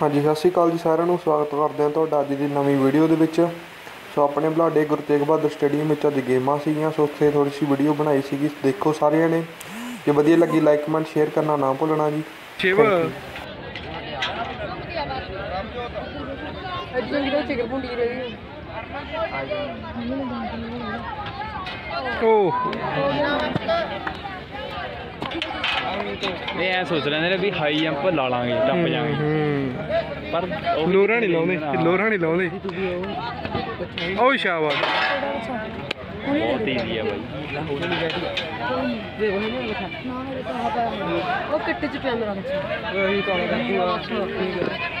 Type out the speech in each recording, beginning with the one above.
ਹਾਂਜੀ ਸਤਿ ਸ਼੍ਰੀ ਅਕਾਲ ਜੀ ਸਾਰਿਆਂ ਨੂੰ। ਸਵਾਗਤ ਕਰਦੇ ਹਾਂ ਤੁਹਾਡਾ ਅੱਜ ਦੀ ਨਵੀਂ ਵੀਡੀਓ ਦੇ ਵਿੱਚ। ਸੋ ਆਪਣੇ ਬਲਾਡੇ ਗੁਰੂ ਤੇਗ ਬਹਾਦਰ ਸਟੇਡੀਅਮ ਵਿੱਚ ਅੱਜ ਗੇਮਾਂ ਸੀਗੀਆਂ। ਸੋ ਉੱਥੇ ਥੋੜੀ ਸੀ ਵੀਡੀਓ ਬਣਾਈ ਸੀਗੀ। ਦੇਖੋ ਸਾਰਿਆਂ ਨੇ। ਜੇ ਵਧੀਆ ਲੱਗੀ ਲਾਈਕ ਕਮੈਂਟ ਸ਼ੇਅਰ ਕਰਨਾ ਨਾ ਭੁੱਲਣਾ ਜੀ। ਸ਼ਿਵ। ਓ ਇਹ ਐ ਸੋਚ ਲੈਂਦੇ ਨੇ ਵੀ ਹਾਈ ਜੰਪ ਲਾ ਲਾਂਗੇ ਟੱਪ ਜਾਾਂਗੇ ਹੂੰ ਪਰ ਉਹ ਵੀ ਲੋਰਾ ਨਹੀਂ ਲਾਉਂਦੇ ਲੋਰਾ ਨਹੀਂ ਲਾਉਂਦੇ ਓ ਸ਼ਾਬਾਸ਼ ਬਹੁਤ ਈਜ਼ੀ ਆ ਬਾਈ ਉਹ ਕਿੱਟ ਚ ਪਿਆ ਮੇਰਾ ਬੱਚਾ ਉਹੀ ਕਾਲਾ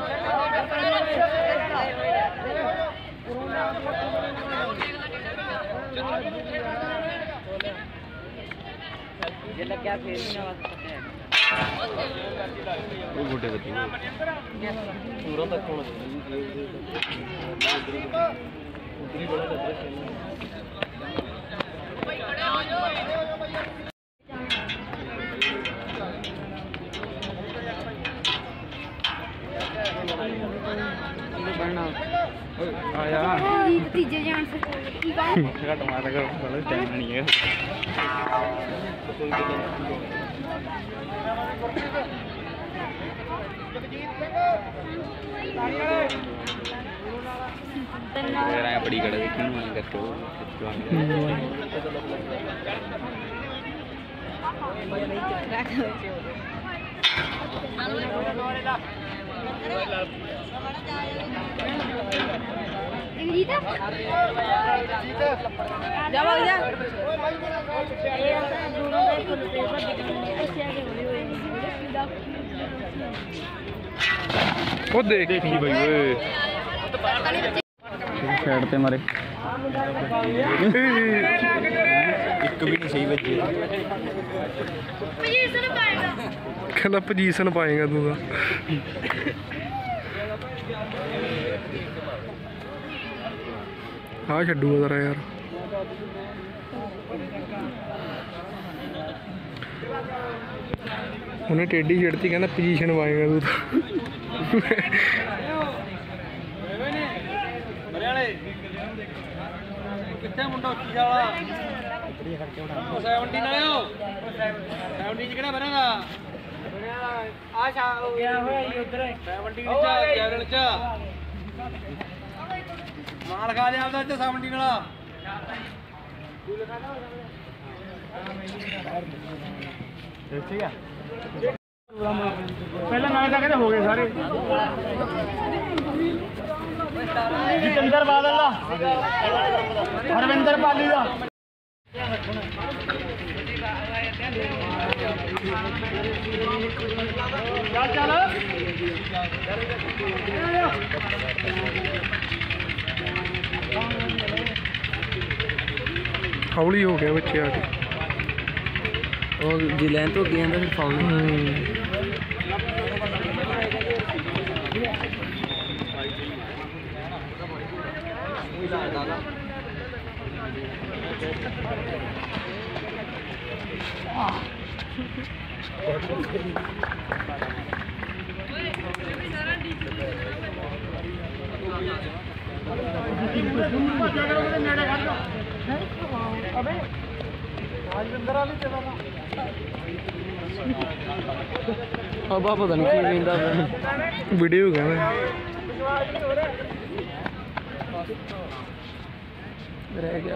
ਉਹ ਗੋਡੇ ਬੱਤੀ ਆਇਆ ਤੀਜੇ ਜਾਣ ਸੇ ਕੀ ਕਹਾਂ ਘੱਟ ਮਾਰ ਕਰ ਸਾਲਾ ਟਾਈਮ ਨਹੀਂ ਹੈ அப்படி கிடக்கு கிணு கட்டு கட்டுவாங்க ਜੀਤਾ ਜਾ ਵਗ ਜਾ ਇਹ ਤਾਂ ਦੂਰੋਂ ਦੇ ਹੋਏ ਉਹ ਦੇਖ ਦੇਖੀ ਬਈ ਓਏ। ਸਾਈਡ ਤੇ ਮਾਰੇ। ਇੱਕ ਵੀ ਨਹੀਂ ਸਹੀ ਵੱਜੀ। ਪੋਜੀਸ਼ਨ ਪਾਏਗਾ ਪੋਜੀਸ਼ਨ ਪਾਏਗਾ ਤੂੰ ਤਾਂ। ਆ ਛੱਡੂਗਾ ਜ਼ਰਾ ਯਾਰ। ਉਹਨੇ ਟੇਢੀ ਛੱਡਤੀ ਕਹਿੰਦਾ ਪੋਜੀਸ਼ਨ ਪਾਏਗਾ ਤੂੰ ਤਾਂ। ਕਿੱਥੇ ਮੁੰਡਾ ਉੱਚੀ ਵਾਲਾ? 70 ਨਾਲੇ ਹੋ 70 ਚ ਕਿਹੜਾ ਬਣਾਗਾ ਆ ਸ਼ਾ ਹੋ ਗਿਆ ਹੋਇਆ ਉਧਰ? 70 ਚ ਜੈਰਲ ਚ ਮਾਲ ਖਾ ਲਿਆ ਉਹਦਾ ਚ 70 ਵਾਲਾ ਪਹਿਲਾਂ ਨਾਲੇ ਤਾਂ ਕਹਿੰਦੇ ਹੋ ਗਏ ਸਾਰੇ। ਜਤਿੰਦਰ ਬਾਦਲ ਦਾ, ਹਰਵਿੰਦਰ ਪਾਲੀ ਦਾ। ਚੱਲ ਚੱਲ। फाउल हो गया बच्चे आके और जिलेन तो गेंद फिर फाउल Thank you. अबे अब आप पता नहीं की पींदा मैं वीडियो का मैं रह गया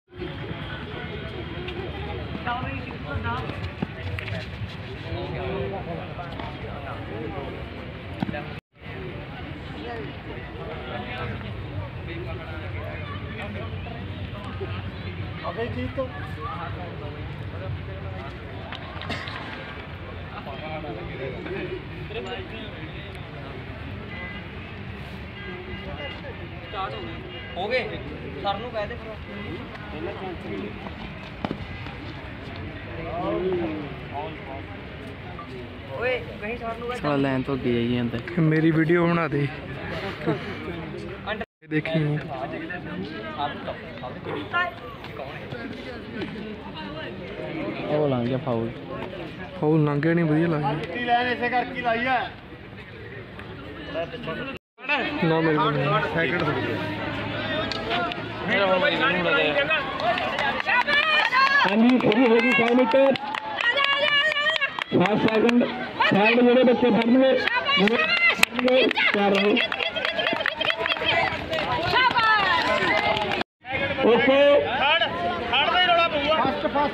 ਗਿਆ ਨੰਬਰ ਵਾਈਜ਼ ਹੋ ਗਏ ਸਰ ਨੂੰ ਕਹਿ ਦੇ ਫਿਰ ਓਏ ਕਹੀਂ ਸਰ ਨੂੰ ਸਾਲਾ ਲਾਈਨ ਤੋਂ ਅੱਗੇ ਜਾਈ ਜਾਂਦਾ ਮੇਰੀ ਵੀਡੀਓ ਬਣਾ ਦੇ देखिए फाउल आ गया फाउल फाउल लंघ नहीं बढ़िया लग ना मिल हाँ जी पूरी होगी छः मीटर सात सेकंड साइड मेरे बच्चे भर में चार रहे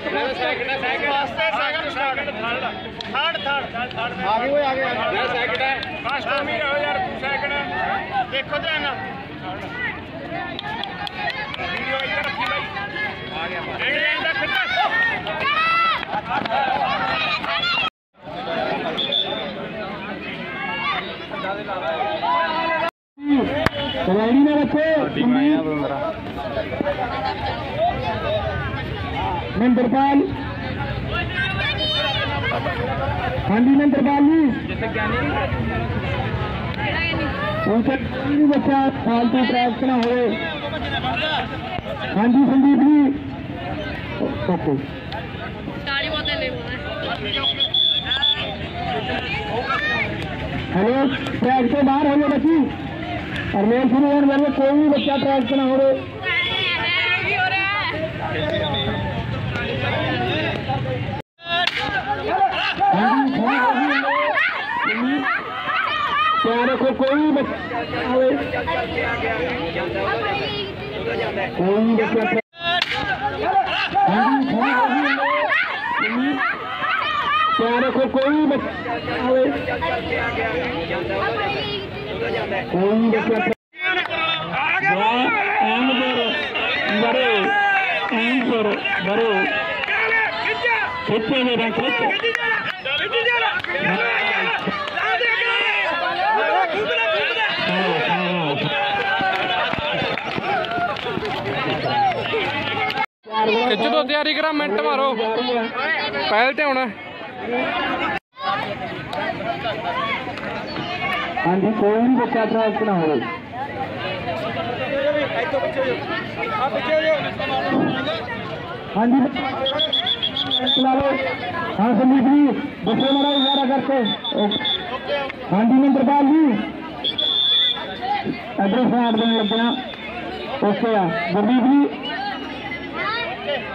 first first second second second start third third third ਆ ਗਏ ਓਏ ਆ ਗਏ ਸੈਕਿੰਡ ਹੈ ਫਸਟ ਮੀ ਰਹੋ ਯਾਰ ਤੂੰ ਸੈਕਿੰਡ ਦੇਖੋ ਧਿਆਨ ਨਾਲ ਵੀਡੀਓ ਇੱਧਰ नंदरपाल हाँ जी नंदरपाल जी। बच्चा फालतू ट्रैक्स ना हो हाँ जी, Sandeep ji. Okay. Hello track से बाहर हो गए बच्ची और मेरे शुरू होने वाले कोई भी बच्चा ट्रैक से ना हो रहे कोई बच्चा कोई बच्चा। क्या रखो कोई बच्चा। कोई बच्चा बड़ो, करो, बड़ो। खिच्चे मेरा खिच्चे हाँ, हाँ। चार बड़ा ਖਿੱਚ ਦੋ ਤਿਆਰੀ ਕਰਾ ਮਿੰਟ ਮਾਰੋ जा रही है ਪਹਿਲ ਤੇ ਆਉਣਾ हाँ जी कोई भी बच्चा ट्रैक ना हो हाँ जी चला लो हाँ संदीप जी बच्चे बड़ा इशारा करते ओके। हाँ जी नंदरपाल जी एड्रेस ऐड देने लगना ओके आ गुरदीप जी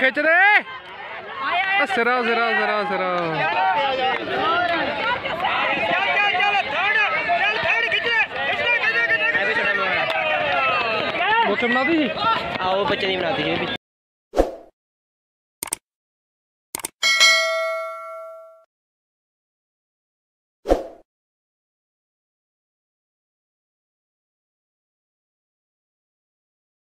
ਖਿੱਚ ਦੇ। ਸਿਰਾ ਸਿਰਾ ਸਿਰਾ ਸਿਰਾ। ਬਣਾ ਦੀ ਆਓ ਬੱਚੇ ਦੀ ਬਣਾਤੀ ਜੀ